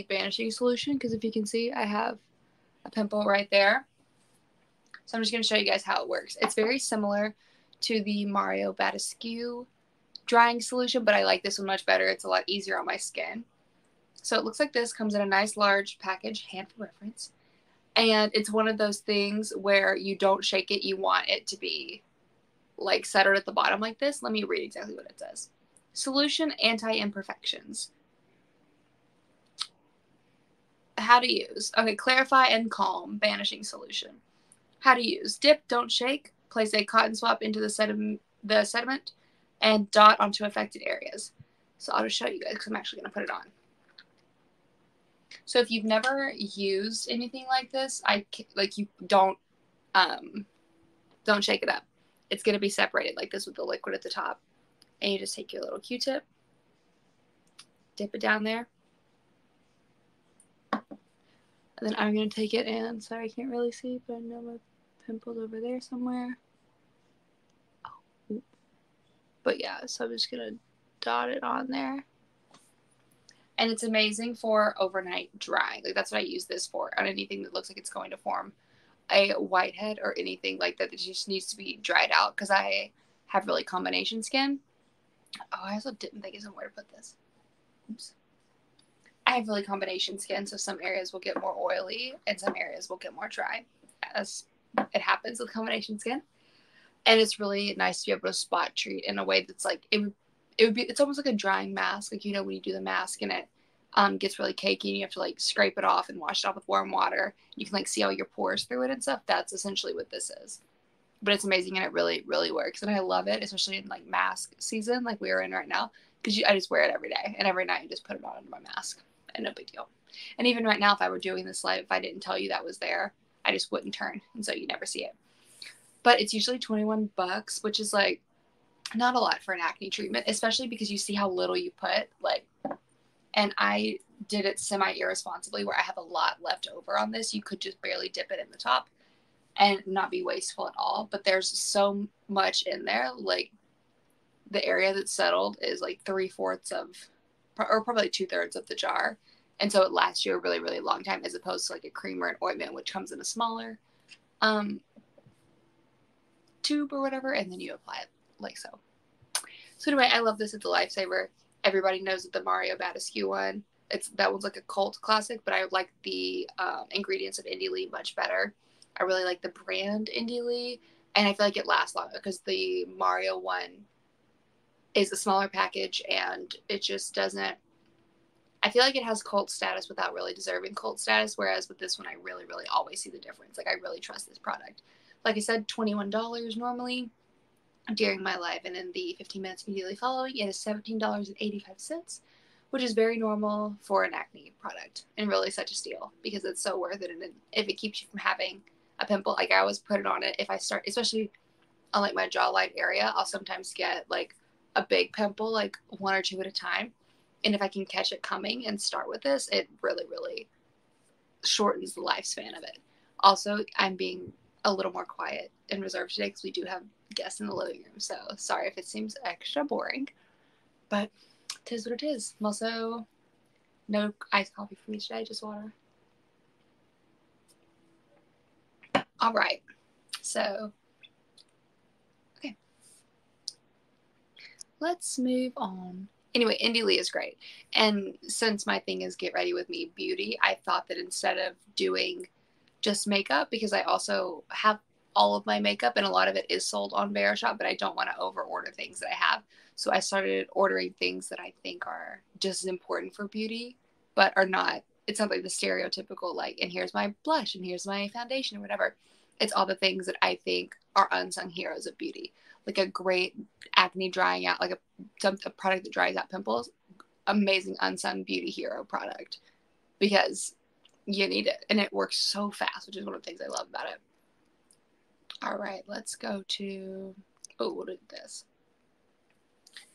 banishing solution because if you can see, I have a pimple right there. So I'm just going to show you guys how it works. It's very similar to the Mario Badescu drying solution, but I like this one much better. It's a lot easier on my skin. So it looks like this comes in a nice large package, hand for reference. And it's one of those things where you don't shake it, you want it to be like centered at the bottom like this. Let me read exactly what it says. Solution anti-imperfections. How to use. Okay, clarify and calm, banishing solution. How to use. Dip, don't shake. Place a cotton swab into the, sediment, the sediment and dot onto affected areas. So I'll just show you guys because I'm actually going to put it on. So if you've never used anything like this, I like you don't um don't shake it up. It's going to be separated like this with the liquid at the top. And you just take your little Q-tip, dip it down there. And then I'm going to take it and sorry, I can't really see, but I know my pimple's over there somewhere. Oh. But yeah, so I'm just going to dot it on there and it's amazing for overnight drying. Like that's what I use this for on anything that looks like it's going to form a whitehead or anything like that that just needs to be dried out because I have really combination skin. Oh, I also didn't think of somewhere to put this. I have really combination skin, so some areas will get more oily and some areas will get more dry, as it happens with combination skin. And it's really nice to be able to spot treat in a way that's like it would it would be it's almost like a drying mask like you know when you do the mask and it um, gets really cakey and you have to like scrape it off and wash it off with warm water. You can like see all your pores through it and stuff. That's essentially what this is. But it's amazing and it really really works. And i love it especially in like mask season like we are in right now because i just wear it every day and every night you just put it on under my mask and no big deal and even right now if i were doing this live if i didn't tell you that was there i just wouldn't turn and so you never see it but it's usually 21 bucks which is like not a lot for an acne treatment, especially because you see how little you put. Like, and I did it semi irresponsibly where I have a lot left over on this. You could just barely dip it in the top and not be wasteful at all. But there's so much in there. Like, the area that's settled is like three fourths of, or probably two thirds of the jar. And so it lasts you a really, really long time as opposed to like a cream or an ointment, which comes in a smaller um, tube or whatever. And then you apply it like so. So anyway, I love this. It's a lifesaver. Everybody knows that the Mario Badescu one. It's that one's like a cult classic, but I like the um, ingredients of Indie Lee much better. I really like the brand Indie Lee, and I feel like it lasts longer because the Mario one is a smaller package and it just doesn't. I feel like it has cult status without really deserving cult status, whereas with this one, I really, really always see the difference. Like I really trust this product. Like I said, twenty one dollars normally during my life, and in the 15 minutes immediately following, it is $17.85, which is very normal for an acne product, and really such a steal because it's so worth it. And if it keeps you from having a pimple, like I always put it on it if I start, especially on like my jawline area, I'll sometimes get like a big pimple, like one or two at a time. And if I can catch it coming and start with this, it really, really shortens the lifespan of it. Also, I'm being a little more quiet and reserved today because we do have guests in the living room. So sorry if it seems extra boring, but it is what it is. I'm also no iced coffee for me today, just water. All right. So, Let's move on. Anyway, Indie Lee is great. And since my thing is get ready with me beauty, I thought that instead of doing just makeup, because I also have all of my makeup and a lot of it is sold on Verishop, but I don't want to over order things that I have. So I started ordering things that I think are just as important for beauty, but are not, it's not like the stereotypical, like, and here's my blush and here's my foundation or whatever. It's all the things that I think are unsung heroes of beauty. Like a great acne drying out, like a, some, a product that dries out pimples, amazing unsung beauty hero product because you need it and it works so fast, which is one of the things I love about it. All right, let's go to, oh, what is this?